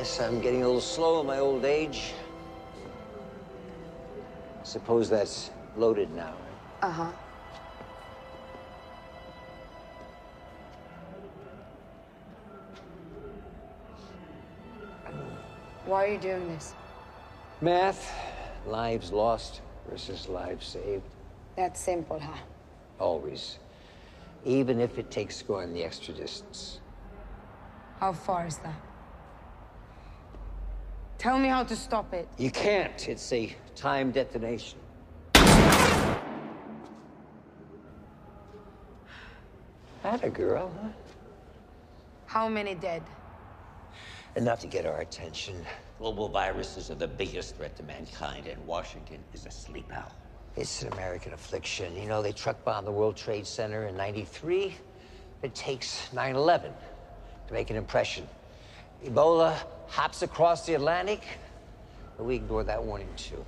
Guess I'm getting a little slow in my old age. Suppose that's loaded now. Uh-huh. Why are you doing this? Math, lives lost versus lives saved. That's simple, huh? Always. Even if it takes going the extra distance. How far is that? Tell me how to stop it. You can't. It's a time detonation. That a girl, huh? How many dead? Enough to get our attention. Global viruses are the biggest threat to mankind, and Washington is a sleep owl. It's an American affliction. You know, they truck bombed the World Trade Center in 93. It takes 9-11 to make an impression. Ebola hops across the Atlantic, but we ignore that warning too.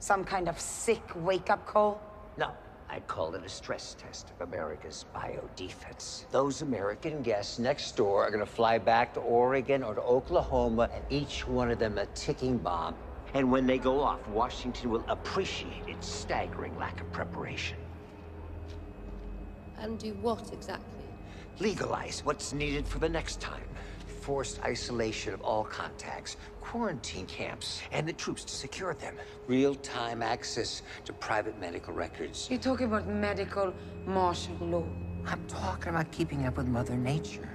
Some kind of sick wake-up call? No, I'd call it a stress test of America's biodefense. Those American guests next door are gonna fly back to Oregon or to Oklahoma, and each one of them a ticking bomb. And when they go off, Washington will appreciate its staggering lack of preparation. And do what exactly? Legalize what's needed for the next time. Forced isolation of all contacts, quarantine camps, and the troops to secure them. Real-time access to private medical records. You're talking about medical martial law. I'm talking about keeping up with Mother Nature.